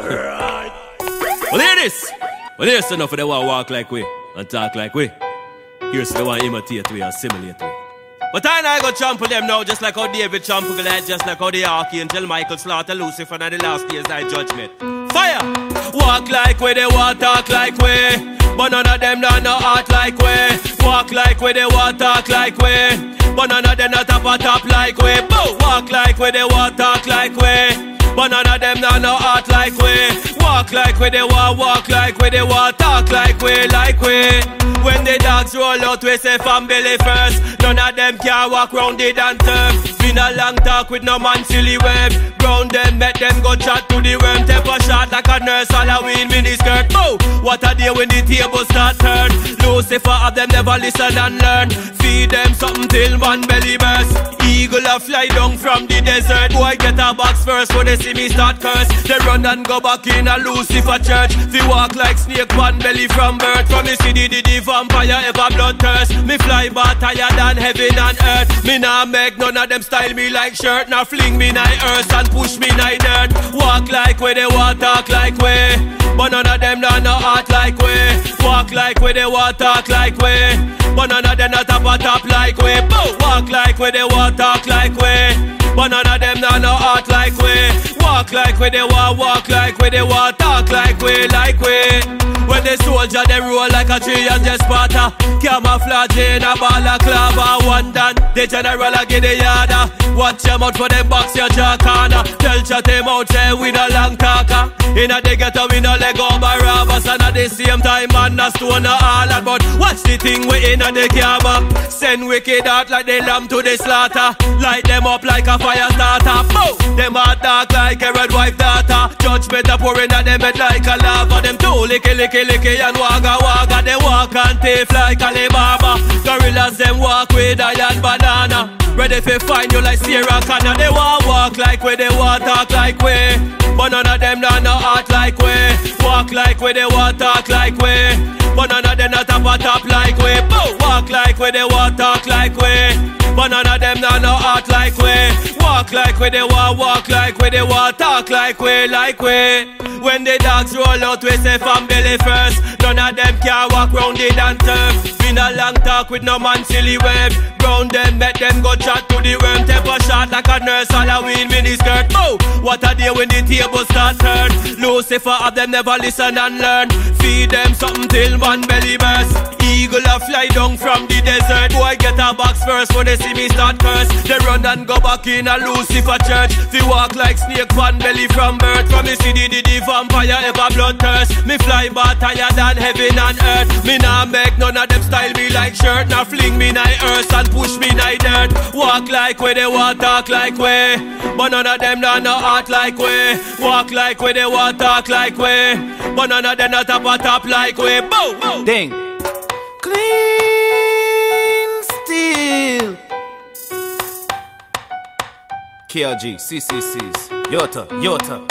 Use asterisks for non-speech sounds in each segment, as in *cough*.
Right. Well, hear this. Well, here's enough of the one walk like we and talk like we. Here's the one imitate we and simulate we. But I know I go trample them now, just like how David trampled Goliath, just like how the Archangel Michael slaughter Lucifer and the last days thy judgment. Fire! Walk like we, they want talk like we. But none of them not no heart like we. Walk like we, they want talk like we. Of them not top a top like we. Walk like we, they walk talk like we. Of them not no heart like we. Walk like we, they want walk like we, they want talk like we, like we. When the dogs roll out, we say belly first. None of them can walk round it and turn. Been a long talk with no man silly web. Ground them, make them go chat to the worm. A shot like a nurse Halloween mini skirt. Oh, what a day when the table start turn. Lucifer of them never listen and learn. Feed them something till one belly burst. Eagle a fly down from the desert. Boy get a box first when they see me start curse. They run and go back in a Lucifer church. Fi walk like snake one belly from birth. From the city the diva vampire ever bloodthirst. Me fly bar higher than heaven and earth. Me nah make none of them style me like shirt. Now fling me nigh earth and push me nigh dirt. Walk like where they walk, talk like way. But none of them not no heart like we Walk like we, they want talk like we But none of them not top a top like way. Walk like where they want talk like way. But none of them not no heart like way. Walk like where they want walk like where they want talk like way like way. When the soldier they roll like a tree and just Sparta Camouflage in a balaclava One done, the general a get the yada Watch them out for them box your jaw corner Tell chat them out say we no long talker. In a the ghetto we no leg on by robbers. And at the same time man a stone a all But watch the thing we in a the cabba Send wicked out like the lamb to the slaughter. Light them up like a fire starter. Boom! Them are dark like a red wife daughter Judgment a pouring at them head like a lava Them two licky licky licky and wagga wagga They walk and thief like Alibaba. Gorillas them walk with iron banana. Ready for find you like Sarah Connor. They want walk like we, they want talk like we. But none of them not no heart like we. Walk like we, they want talk like we. But none of them not top a top like we. Walk like we, they want talk like we. But none of them not no heart like we. Walk like we, they want walk like we, they want talk like we, like we. When the dogs roll out, we say belly first. None of them can walk round it and turf. Been a long talk with no man silly web. Ground them, make them go chat to the worm. A shot like a nurse Halloween mini skirt. Oh, what a day when the table start turn. Lucifer have them never listen and learn. Feed them when they see me start curse. They run and go back in a Lucifer church. Fi walk like snake one belly from birth. From the city the, the vampire ever bloodthirst. Me fly bar higher than heaven and earth. Me nah make none of them style me like shirt. Now fling me nigh earth and push me nigh dirt. Walk like where they walk, talk like way. But none of them not no heart like way. Walk like where they walk, talk like way. But none of them not top a top like way. Boom! Ding. KLG, CCCs, Yota, Yota.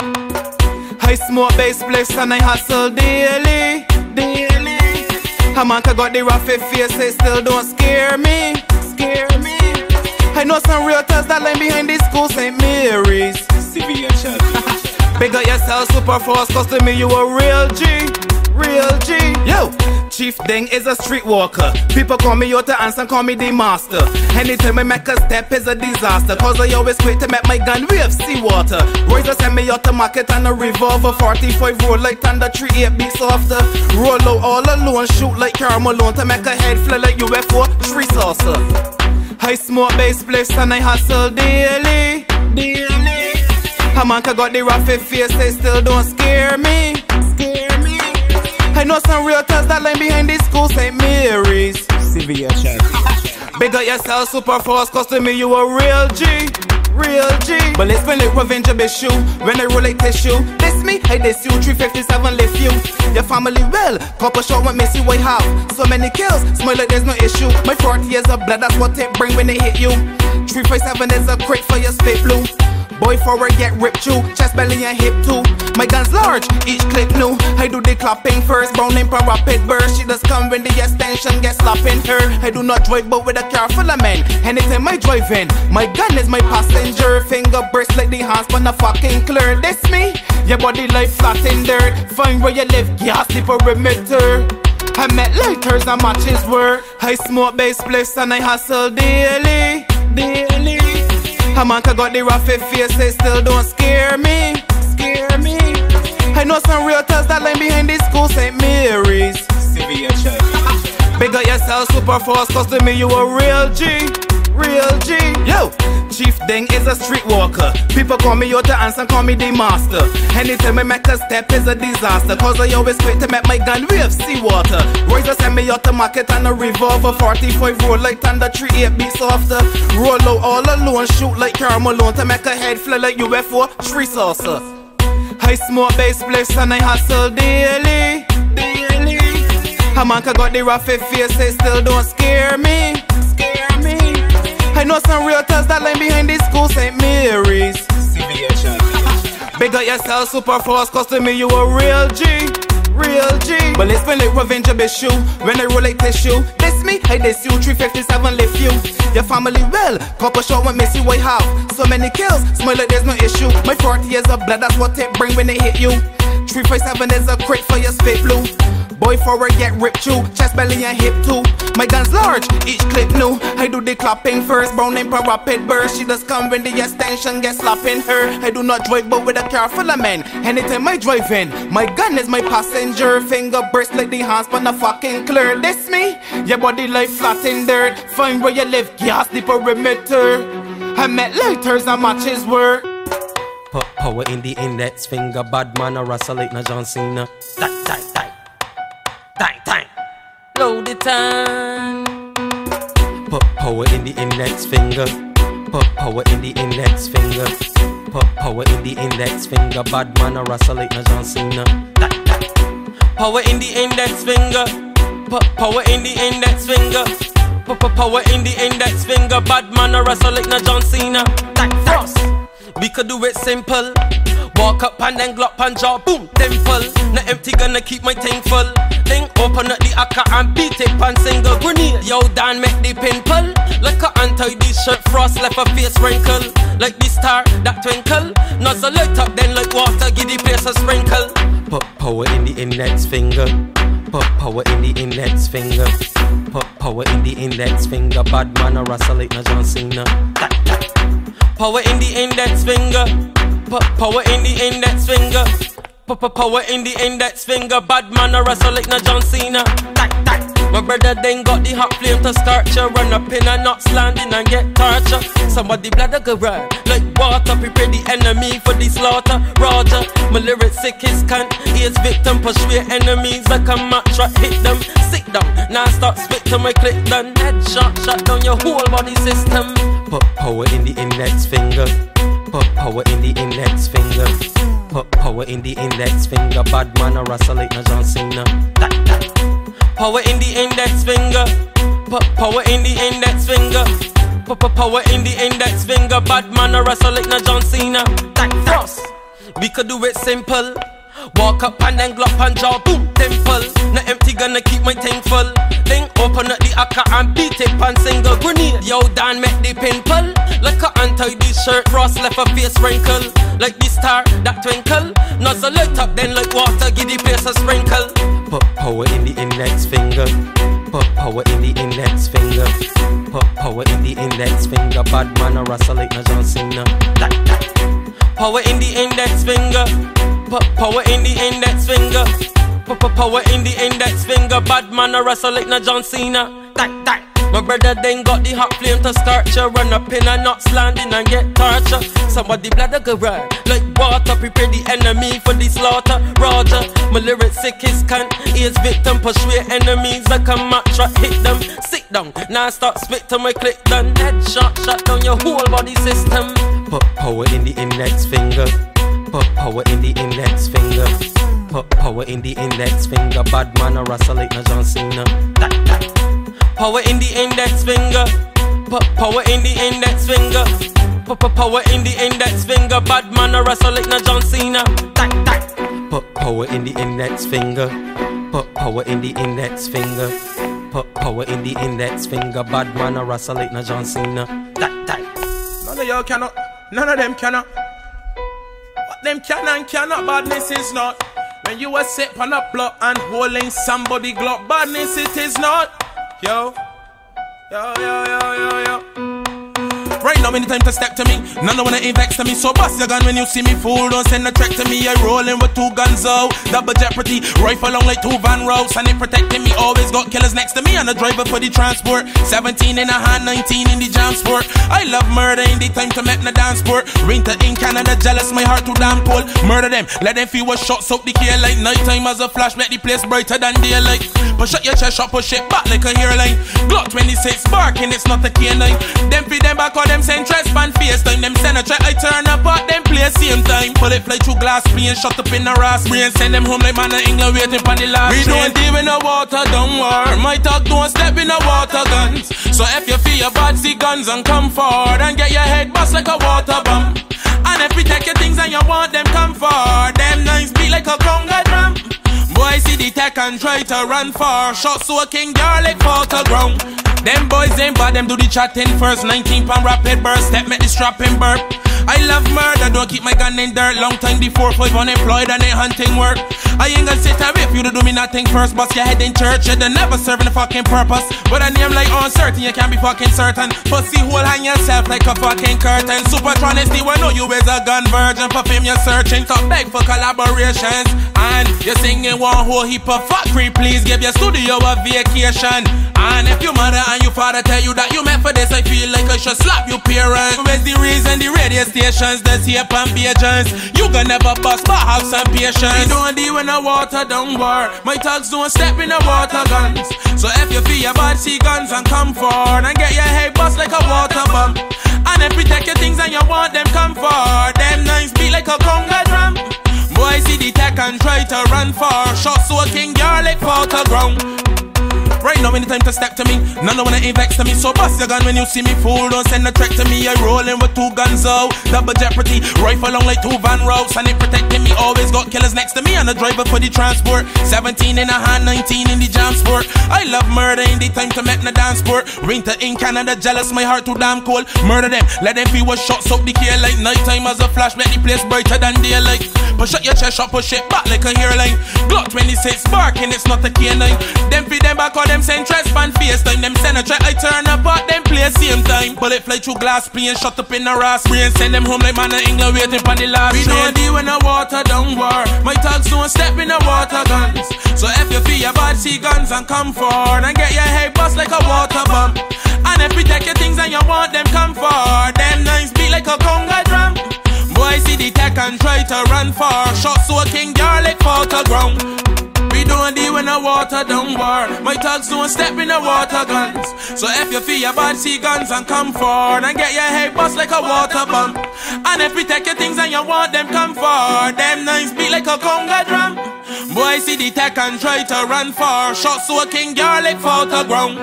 I smoke bass bliss and I hustle daily, daily. A man can got the rough face, they still don't scare me, scare me. I know some realtors that line behind this school St. Mary's. Big up yourself, Super Frost, cause to me you a real G, real G. Yo, Chief Deng is a streetwalker. People call me Yota and call me the master. Anytime I make a step is a disaster. Cause I always quit to make my gun wave seawater. Royce send me out to market and a revolver. 45 roll like thunder, 3 8 beats after. Roll out all alone, shoot like Carmelo to make a head fly like UFO, tree saucer. I smoke bass bliss and I hustle daily, daily. A man can got the rough face, they still don't scare me. I know some realtors that line behind this school St. Mary's. Chat. Big up yourself, Super Frost, cause to me you a real G. Real G. But let's spend like revenge bit shoe. When I roll like tissue. This me, I this you. 357 lift you. Your family well. Couple shot with Missy White House. So many kills. Smile like there's no issue. My 40 years of blood, that's what it bring when they hit you. 357 is a crate for your spit blue. Boy forward get ripped through, chest belly and hip too. My guns large, each clip new. I do the clapping first, brown in rapid burst. She does come when the extension gets slapping her. I do not drive but with a car full of men. Anytime I drive in, my gun is my passenger. Finger burst like the hands but not fucking clear. This me, your body like flat in dirt. Find where you live, gas the perimeter. I met lighters and matches work. I smoke base bliss and I hustle daily, daily. A man got the rough face, they still don't scare me, scare me. I know some realtors that line behind this school, St. Mary's. *laughs* Big up yourself, Super Frost, cause to me you a real G, real G. Yo, Chief Deng is a streetwalker. People call me Yotta and call me the master. Anytime I make a step is a disaster. Cause I always quick to make my gun wave seawater. Royce send me out to market and a revolver. 45 roll like thunder, 3 8 beats softer. Roll out all alone, shoot like Carmelo to make a head fly like UFO, tree saucer. I smoke bass bliss and I hustle daily, daily. A man got the rough face, they still don't scare me. I know some realtors that line behind this school, St. Mary's. Big up yourself, Super Frost, cause to me you a real G, real G. But let's spend like revenge a bit shoe. When they roll like tissue, this me, I this you, 357 lift you. Your family well, couple shot when Missy White have. So many kills, smile like there's no issue. My 40 years of blood, that's what it bring when they hit you. 357 is a crit for your spit blue. Boy forward get ripped through, chest belly and hip too. My guns large, each clip new. I do the clapping first, brown per rapid burst. She does come when the extension gets slapping her. I do not drive but with a car full of men. Anytime I drive in, my gun is my passenger. Finger burst like the hands but not fucking clear. This me, your body like flat in dirt. Find where you live, gas the perimeter. I met lighters and matches work. Put power in the index finger, bad man, a rustle like John Cena. Die, die, die. Time. Put power in the index finger. Put power in the index finger. Put power in the index finger, bad man, a rustle like John Cena. Power in the index finger. Put power in the index finger. Put power in the index finger, bad man, a rustle like John Cena. Die, die. We could do it simple. Walk up and then glock and jaw, boom, dimple. Not empty, gonna keep my tank full. Then open up the akka and beat it pan single grenade. Yo, Dan make the pimple. Like a anti this shirt frost left a face wrinkle. Like the star that twinkle. Nozzle light up then like water, give the place a sprinkle. Put power in the index finger. Put power in the index finger. Put power in the index finger. Bad man a rustle like na John Cena. Power in the index finger. Power in the index finger. Power in the index finger. Bad man a wrestle like na John Cena. My brother then got the hot flame to start ya. Run up in a knots landing and get torture. Somebody bladder go right like water. Prepare the enemy for the slaughter. Roger, my lyrics sick as cunt. He is victim, persuade enemies like a right hit them. Sit down, now start spit to my click done. Headshot, shut down your whole body system. Put power in the index finger. Put power in the index finger. Put power in the index finger. Bad man a rustle like na John Cena. That, that. Power in the index finger. Put power in the index finger. Put power in the index finger. Bad man a rustle like na John Cena. That, frost. We could do it simple. Walk up and then glop and jaw, boom, dimple. Not empty, gonna keep my tank full. Then open up the akka and beat it pan single grenade. Yo, Dan make the pimple. Like a anti this shirt, frost left a face wrinkle. Like the star that twinkle. Nozzle light up, then like water, give the place a sprinkle. Put power in the index finger. Put power in the index finger. Put power in the index finger. Bad man a rustle like na John Cena. That. Power in the index finger. Power in the index finger. Power in the index finger. Bad man a wrestle like na John Cena. That, that. My brother then got the hot flame to start ya. Run up in a knots landing and get torture. Somebody bladder go right like water. Prepare the enemy for the slaughter. Roger, my lyrics sick as cunt. Is victim, persuade enemies like a match right hit them. Sit down, now start spit to my click done. Headshot, shut down your whole body system. Put power in the index finger. Put power in the index finger. Put power in the index finger. Bad man a rustle like na John Cena. That, that. Power in the index finger. Put power in the index finger. Put power in the index finger, bad man a wrestle like na John Cena. Tack tack. Put power in the index finger. Put power in the index finger. Put power in the index finger, bad man a wrestle like na John Cena. Tack tack. None of y'all cannot, none of them cannot. Them can and cannot, badness is not. When you are sip on a block and holding somebody glock, badness it is not. Yo, yo, yo, yo, yo, yo. Right now, any time to step to me. None wanna vex to me. So bust your gun when you see me fool. Don't send a track to me. I rolling with two guns out. Double jeopardy. Rifle long like two van routes. And they protecting me. Always got killers next to me. And a driver for the transport. 17 in a hand, 19 in the jam sport. I love murder in the time to make the dance sport. Winter in Canada, jealous, my heart too damn cold. Murder them. Let them feel what shots out the care like nighttime as a flash. Make the place brighter than daylight. Push up your chest, shot, push it back like a hairline. Glock 26 barking, it's not a canine. Them feed them back on them send trespass FaceTime. Them send a try, I turn up at them play same time. Pull it fly through glass, plane, shut up in the ras brain. Send them home like man in England waiting for the last. We don't deal in the water, don't worry. My talk don't step in the water guns. So if you feel your bad, see guns and come forward and get your head bust like a water bomb. And if we take your things and you want them, come forward. Them nice beat like a conga drum. Boy, see the tech and try to run far. Shot so a king garlic to ground. Them boys ain't bad, them do the chatting first. 19 pound rapid burst, step make the strapping burp. I love murder, don't keep my gun in dirt. Long time before, five unemployed and ain't hunting work. I ain't gonna sit away if you to do me nothing first. Bust your head in church, you're never serving a fucking purpose. But a name like uncertain, you can't be fucking certain. Pussy hole hang yourself like a fucking curtain. Supertron is the one, know you is a gun virgin. For fame, you're searching, top beg for collaborations. And you're singing one whole heap of fuckery, please give your studio a vacation. And if your mother and your father tell you that you meant for this, I feel like I should slap your parents. Where's the reason the radio stations, the tape and pages? You gonna never bust, but have some patience. We don't deal with no water, don't worry. My thugs don't step in the water guns. So if you feel your bad, see guns and come forward and get your head bust like a water bomb. And if take your things and you want them, come forward. Them nice beat like a conga drum. Boy, see the tech and try to run far. Shot so king fall to ground. Right now, anytime to step to me. None of wanna vex to me. So bust your gun when you see me fool. Don't send a track to me. I rolling with two guns out. Double jeopardy. Rifle long like two van routes. And it protecting me. Always got killers next to me. And a driver for the transport. 17 in a hand, 19 in the jam sport. I love murder in the time to make the dance sport. Winter in Canada, jealous. My heart too damn cold. Murder them. Let them feel what shots up the care like nighttime as a flash. Make the place brighter than daylight. Push up your chest, shot, push it back like a hairline. Glock 26 barking, it's not a canine. Them feed them back on them send trespass FaceTime. Them send a track, I turn up at them play same time. Bullet fly through glass, plane shut up in the ras brain. Send them home like man in England waiting for the last We don't deal with no water, don't worry. My thugs don't step in the water guns. So if you feel your bad, see guns and come forward and get your head bust like a water bomb. And if you take your things and you want them, come forward. Them nice beat like a conga drum. Boy, see the tech and try to run far. Shot so a king garlic to ground. We don't deal with no water, don't worry. My thugs don't step in the water guns. So if you feel your bad, see guns and come forward and get your head bust like a water bomb. And if we take your things and you want them, come forward. Them nice beat like a conga drum. Boy, see the tech and try to run far. Shot so a king garlic to ground.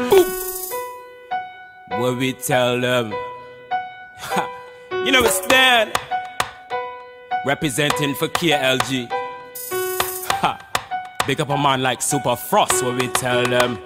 What we tell them? *laughs* you know it's Dan. Representing for KLG. Ha. Big up a man like Super Frost, what we tell them.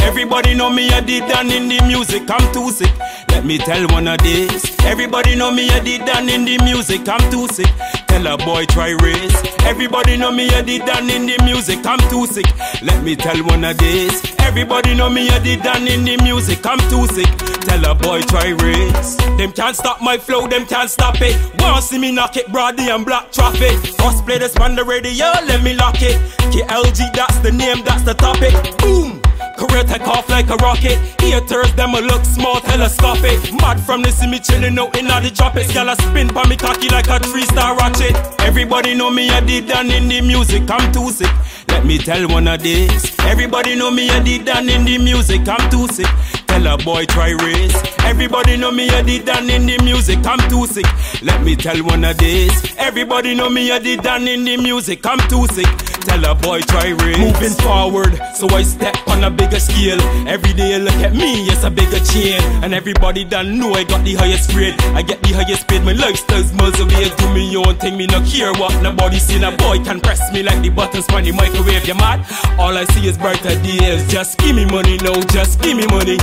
Everybody know me, I did done in the music, I'm too sick. Let me tell one of this. Everybody know me, I did done in the music, I'm too sick. Tell a boy try race. Everybody know me, I did done in the music, I'm too sick. Let me tell one of this. Everybody know me, I did done in the music, I'm too sick. Tell a boy try race. Them can't stop my flow, them can't stop it. Wanna see me knock it, broady and black traffic. First play this man the radio, let me lock it. KLG, that's the name, that's the topic. Boom. Career take off like a rocket. Haters, them a look small, telescopic. Mad from the see me chillin' out in all the tropics. Girl, I spin pa me cocky like a three star ratchet. Everybody know me, I did done in the music, I'm too sick. Let me tell one of this. Everybody know me, I did done in the music, I'm too sick. Tell a boy try race. Everybody know me, I did done in the music, I'm too sick. Let me tell one of this. Everybody know me, I did done in the music, I'm too sick. Tell a boy try race. Moving forward, so I step on a bigger scale. Every day look at me, it's a bigger chain. And everybody done know I got the highest grade. I get the highest paid, my lifestyle's miles away. Do me own thing, me no care what nobody seen. A boy can press me like the buttons on the microwave. You mad? All I see is brighter days. Just give me money now, just give me money.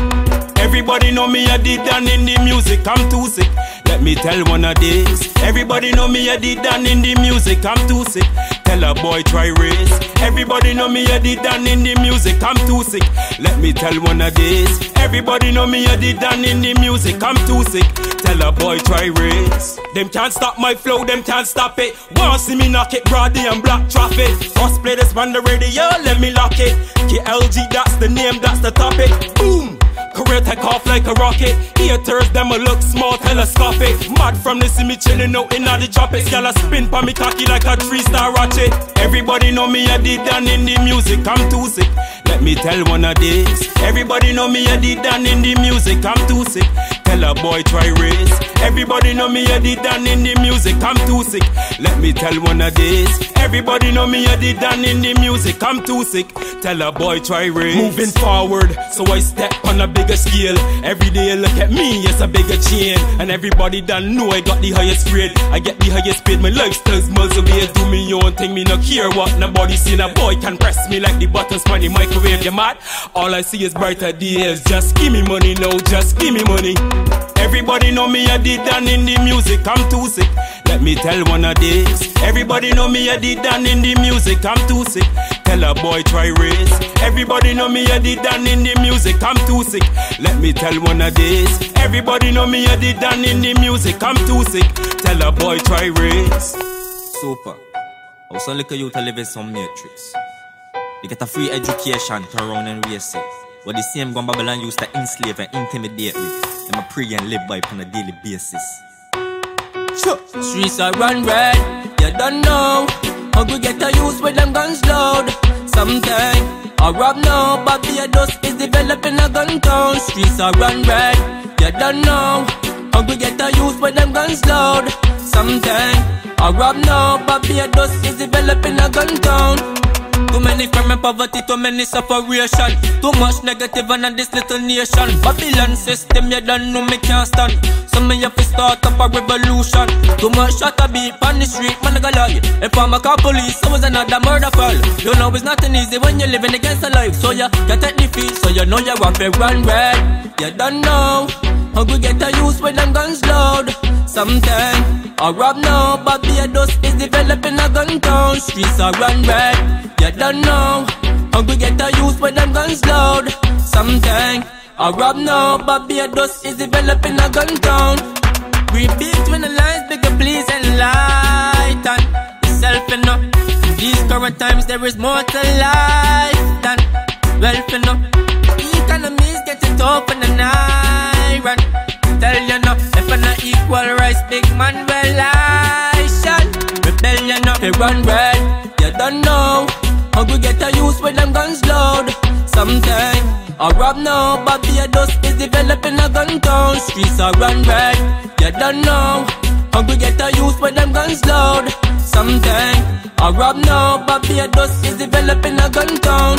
Everybody know me, I did done in the music. I'm too sick. Let me tell one of these. Everybody know me, I did done in the music. I'm too sick. Tell a boy try race. Everybody know me, I did done in the music. I'm too sick. Let me tell one of these. Everybody know me, I did done in the music. I'm too sick. Tell a boy try race. Them can't stop my flow, them can't stop it. Want see me knock it, broady and black traffic. First play this on the radio, let me lock it. KLG, that's the name, that's the topic. Boom. Career take off like a rocket. Haters, them a look small, telescopic. Mad from the see me chillin' out in all the tropics. Girl, I spin pa me cocky like a three star ratchet. Everybody know me, I did done in the music. I'm too sick. Let me tell one of these. Everybody know me, I did done in the music. I'm too sick. Tell a boy try race. Everybody know me, I did done in the music. I'm too sick. Let me tell one of these. Everybody know me, I did done in the music. I'm too sick. Tell a boy try race. Moving forward, so I step on a bigger scale. Every day look at me, it's a bigger chain. And everybody done know I got the highest grade. I get the highest paid, my lifestyle's away. Do me own thing, me no care what nobody seen. A boy can press me like the buttons on the microwave. You mad? All I see is brighter days. Just give me money now, just give me money. Everybody know me, I did done in the music. I'm too sick. Let me tell one of these. Everybody know me, I did done in the music. I'm too sick. Tell a boy try race. Everybody know me, I did done in the music. I'm too sick. Let me tell one of these. Everybody know me, I did done in the music. I'm too sick. Tell a boy try race. Super. Also, look at you to live in some matrix. You get a free education, turn around and race it. But the same gun Babylon used to enslave and intimidate me. Them a pray and live by on a daily basis. Sure. Streets are run red, you don't know. How we get a use with them guns load. Sometime I rob now, but the dust is developing a gun town. Streets are run red, you don't know. How we get a use with them guns load. Sometime I rob now, but the dust is developing a gun town. Too many crime and poverty, too many separation. Too much negative in this little nation. Babylon system, you don't know me can't stand. So me have to start up a revolution. Too much shot a beat on the street, man I got lie. If I'm a cop police, I was another murder fall. You know it's nothing easy when you're living against the life. So you can take the feet, so you know you want to run red. You don't know how we get a use when them guns load. Sometime I rob now, dust is developing a gun town. Streets are run red. You don't know how we get a use when them guns load. Sometime I rob now, dust is developing a gun town. We when the lines, bigger please enlighten yourself enough. In these current times, there is more to life than wealth enough. Economy's getting tough in the iron. Tell you no, if I'm not equal rights, big man, well I shall rebellion up, they run red. You don't know how we get a use when them guns load. Sometime I rob now, but the dust is developing a gun town. Streets are run red. You don't know we get a use when them guns load. Sometime I rob now, but the dust is developing a gun town.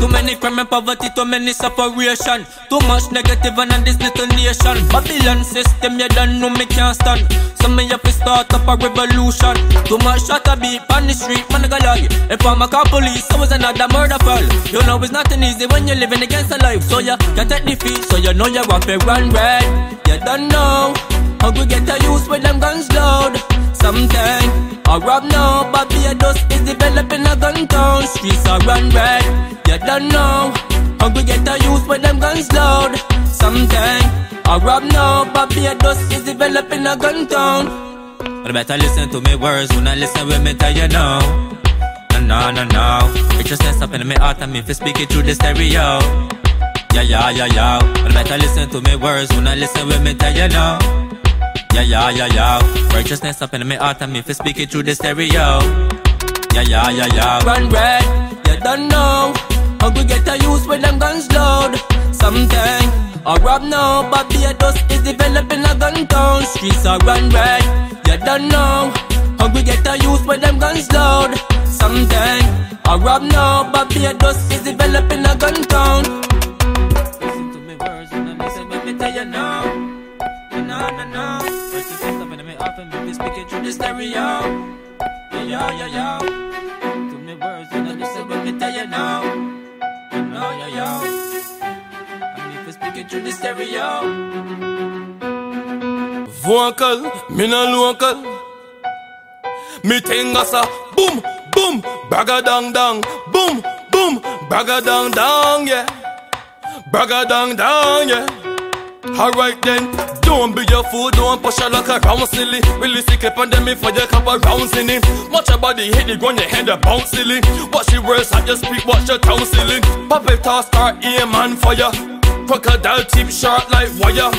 Too many crime and poverty, too many separation. Too much negative in this little nation. Babylon system, you don't know me can't stand. So me have to start up a revolution. Too much shot a beat on the street, man, I got lie. If I'm a call police, I was another murder fall. You know it's nothing easy when you're living against a life. So you can't take defeat, so you know you want to run red. You don't know how we get a use when them guns load. Sometime I rob now, dust is developing a gun town. Streets are run red. You don't know how we get a use when them guns load. Sometime I rob now, dust is developing a gun town. But better listen to me words when I listen with me tell you no. No, no, no. It just ends up in my heart and me for speak it through the stereo. Yeah, yeah, yeah, yeah. But better listen to me words when I listen with me tell you no. Yeah, yeah, yeah, yeah. Righteousness up in my heart and me for speak it through the stereo. Yeah, yeah, yeah, yeah. Run red, you don't know how we get a use when them guns load. Sometime I rob now, but the dust is developing a gun town. Streets are run red, you don't know how we get a youth with them guns loud. Sometime I rob now, but the Barbados is developing a gun town. Listen to me words and listen when me tell you now. The stereo. Yeah, yeah, yeah. To me words and listen when me tell you now. No, yeah, yeah. And me speaking through the stereo. Vocal, me no local. Me ting us a boom, boom, baga dang dang, boom, boom, baga dang dang, yeah. Baga dang dang, yeah. Alright then, don't be your fool, don't push a like a round silly. Release the clip and for your cup of rounds in it. Watch your body hit the ground, your hand a bounce silly. Watch the words I just speak, watch your tongue silly. Pop it, toss, start aim and fire. Crocodile tip sharp like wire.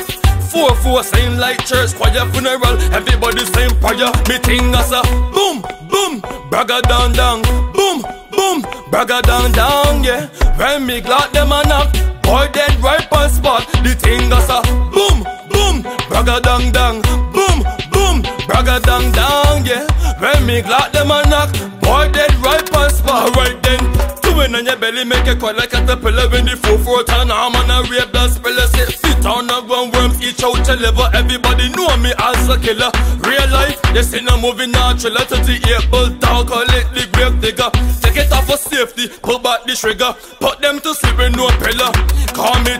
Four four same like church choir funeral. Everybody same prayer. Me ting as a uh. boom boom, braga down down, boom boom, braga down down. Yeah, when me glad them a knock, boy dead right on spot. The ting as a uh. boom boom, braga down down, boom boom, braga down down. Yeah, when me glad them a knock, boy dead right on spot. Right then. When on your belly make it quite like a caterpillar When the full four ton arm on a rape the speller Say sit. On a ground worms each out your liver Everybody know me as a killer. Real life, they see no movie natural. To the able dog call it the grave digger. Take it off for safety, pull back the trigger. Put them to sleep with no pillar. Call me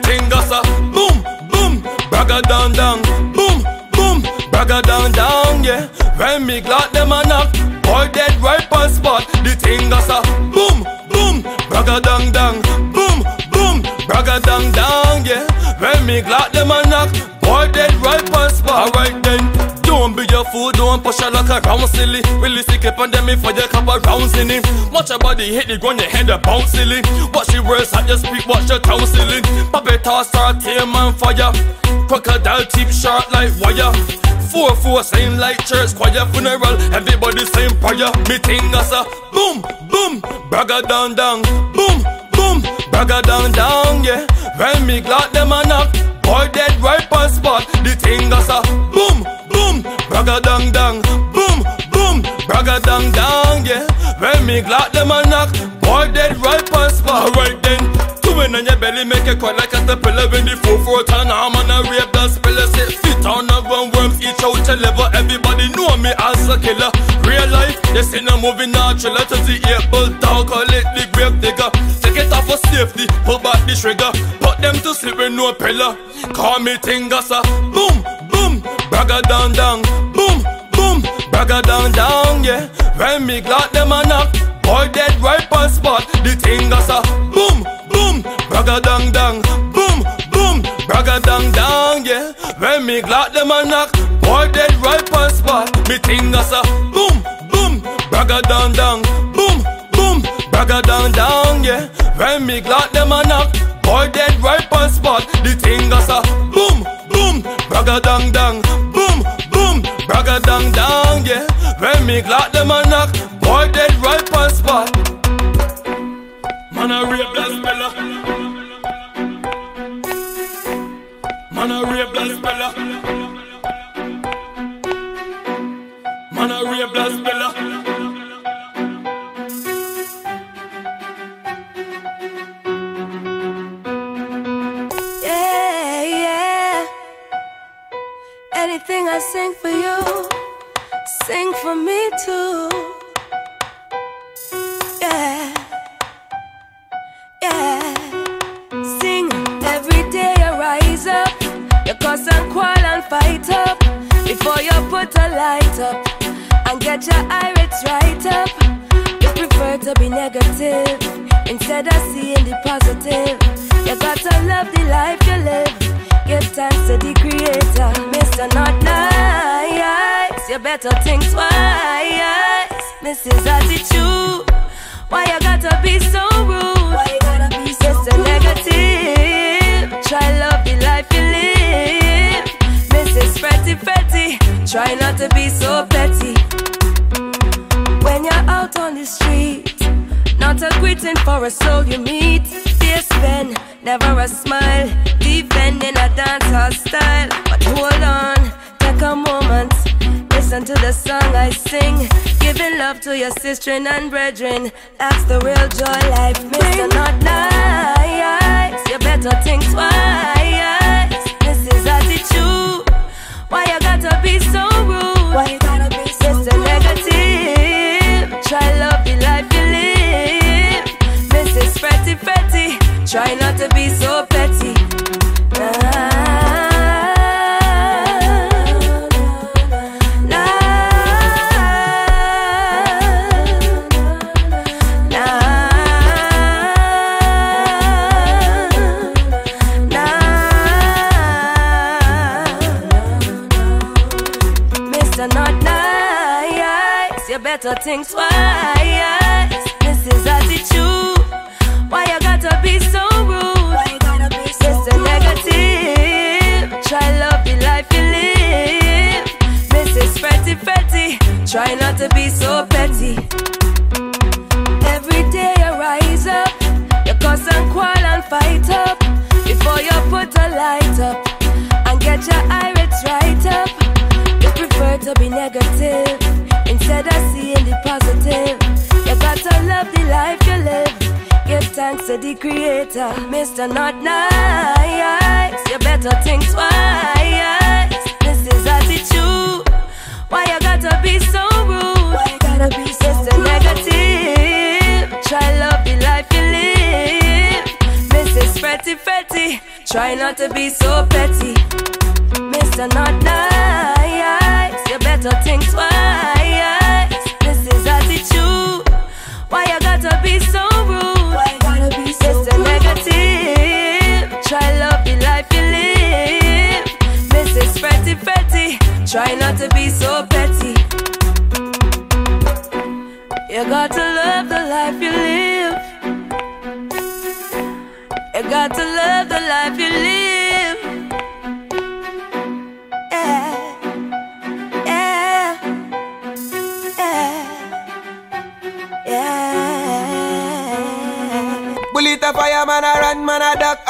down down Boom, boom, bagger down down, yeah When me glad them a knock Boy dead right on spot The Tingasa Boom, boom, braga dang dang, boom, boom, braga dang dang, yeah. When me glad them a knock, boy dead right on spot. Alright then, don't your push a like a round silly. Release the clip and then me for your couple rounds in. Watch your body hit the ground, your hand a bounce silly. Watch the words I just speak, watch your tongue silly. Pop it toss, start tear man fire. Crocodile tip sharp like wire. Four four sign like church choir funeral. Everybody same prayer. Me ting as a boom boom, braga down down, boom boom, braga down down. Yeah, when me glad them a knock, boy dead right on spot. The ting as a boom boom, braga down down, boom boom, braga down down. Yeah, when me glad them a knock, boy dead right on spot. Right then. When on your belly make it quite like a caterpillar When the full four ton arm on a rape the speller Say sit. On a run worms each out your liver. Everybody know me as a killer. Real life, they see no movie natural To the able dog call it the grave digger. Take it off for safety, pull back the trigger. Put them to sleep with no pillar. Call me Tingasa Boom, boom, braga down down Braga down down, yeah. When me glad them a knock. Boy dead right on spot. The Tingasa Boom, boom, braga dang dang, boom, boom, braga dang dang, yeah. When me glad them a knock, boy dead right on spot. Me ting as a boom, boom, braga dang dang, boom, boom, braga dang dang, yeah. When me glad them a knock, boy dead right on spot. The ting as a boom, boom, braga dang dang, boom, boom, braga dang yeah. When me glad them a knock, boy dead light up and get your irids right up. You prefer to be negative instead of seeing the positive. You gotta love the life you live. Give thanks to the Creator, Mr. Not Nice. You better think twice, Mrs. Attitude. Why you gotta be so rude? Why you gotta be so Mr. Negative. Try love the life you live. Mrs. Fretty Fretty, try not to be so petty. When you're out on the street, not a greeting for a soul you meet. Face bend, never a smile, defending a dancehall style. But hold on, take a moment. Listen to the song I sing. Giving love to your sister and brethren. That's the real joy life. Mr. Not nice. You better think twice. This is attitude. Gotta be so rude? Why you gotta be so Mr. Negative. Try love the life you live. Mrs. Fretty Fretty. Try not to be so petty. Better think twice. This is attitude. Why you gotta be so rude? Why you gotta be so Mr. Rude? Negative. Try love the life you live. Mrs. Fretty Fretty. Try not to be so petty. Every day you rise up, you cuss and quarrel and fight up. Before you put a light up and get your irids right up, prefer to be negative instead of seeing the positive. You gotta love the life you live. Give thanks to the creator, Mr. Not Nice. You better think twice. This is attitude. Why you gotta be so rude? Why you gotta be so Mr. Rude? Negative. Try love the life you live. Mrs. Fretty Fretty. Try not to be so petty. Mr. Not Nice. You better think twice. This is attitude. Why you gotta be so rude? Why you gotta be so Mr. Rude? Negative. Try love the life you live. Mrs. Fretty Fretty. Try not to be so petty. You gotta love the life you live. You gotta love the life you live.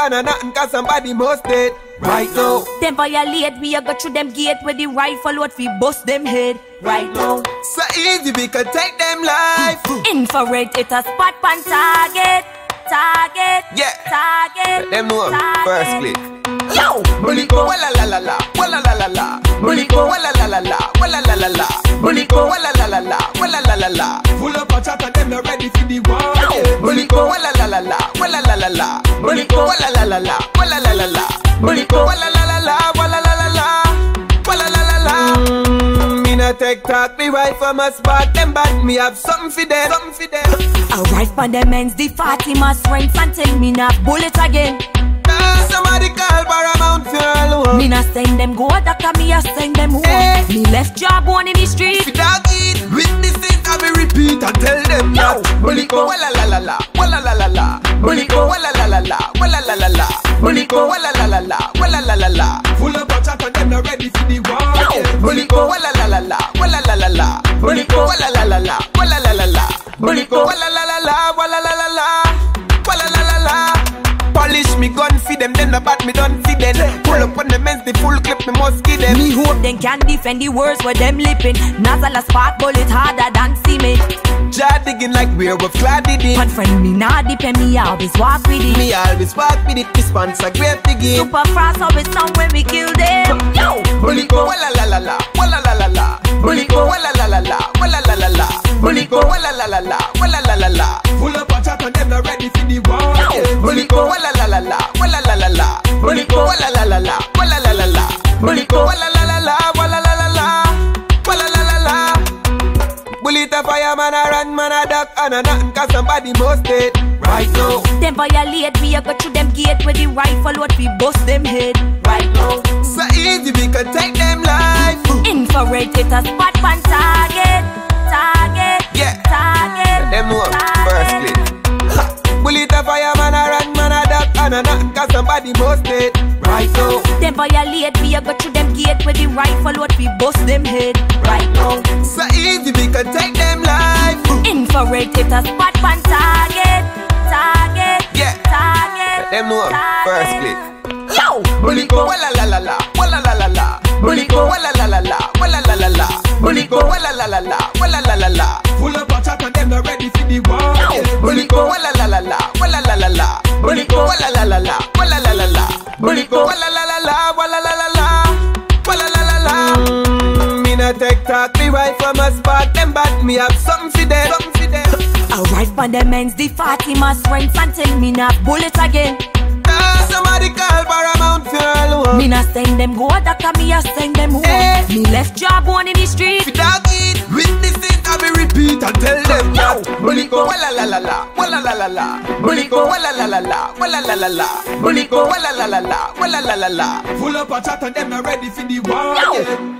And a nothing cause somebody must dead. Right now, Them violate, we a go through them gate with the rifle, what we bust them head. Right now, so easy we can take them life. infrared it a spot pan target, target, Yeah. target. Let them know. target. First click. Yo, Buliko, walla la la la, walla la la la. Buliko, walla la la la, walla la la la. Buliko, walla la la la, walla la la la. Full up a chat and them not ready for the war. yeah. Buliko, walla la la la, walla la la la. Buliko, walla la la la, walla la la la. Buliko, walla la la la, walla la la la. Walla la la la. Mm, Me no take talk, me right from a spot. Them bad, me have something for them, something for them. I ride for them ends, the Fatima strength until me not bullet again. Somebody call Paramount Home. Me not send them go, that me a send them home. Eh. Me left job one in the street. If dog eat, witnesses I will repeat and tell them that. Buliko, walla la la la, walla la la la Buliko, walla la la la, walla la la la Buliko, walla la la la, walla la la la Full of chat and them not ready for the war. Buliko, walla la la la, walla la la la Buliko, walla la la la, walla la la la Buliko, walla la la la, walla la la me gun feed them, then the bat me done feed them Pull up on the men's, the full clip, me must give them Me hope them can defend the words where them lipping. Nozzle a spark bullet harder than cement. Jaw digging like werewolf clad did it One friend me nah depend me always walk with it. Me always walk with it, me sponsor great the game. Super fast it sound when we kill them. Yo, Buliko, walla la la la, walla la la la. Buliko, walla la la la, walla la la la. Buliko, walla la la la, la Buliko, walla la la la, walla la la la. Bully go, la la la, walla la la la. Go, walla la la la, walla la la la. Full up a chat and them not ready for the war. Yeah. Bully go, walla la la la, walla la la la. Bully go, walla la la la, walla la la la. Bully go, walla la la la, walla la la la, walla la la la. Me no take talk, me right from a spot. Them bad, me have something for them, something for them. Alright, but the men's the party must rent until me not bullet again. Somebody call Paramount Fuel. Me not send them go, that can me a send them home. Eh. Me left job one in the street. Fi dog it, witnesses I be repeat and tell them that Bully go, walla la la la, walla la la la. Bully go, walla la la la, walla la la la. Bully go, walla la la la, walla la la la. Full up a chat and them not ready for the war. Yeah.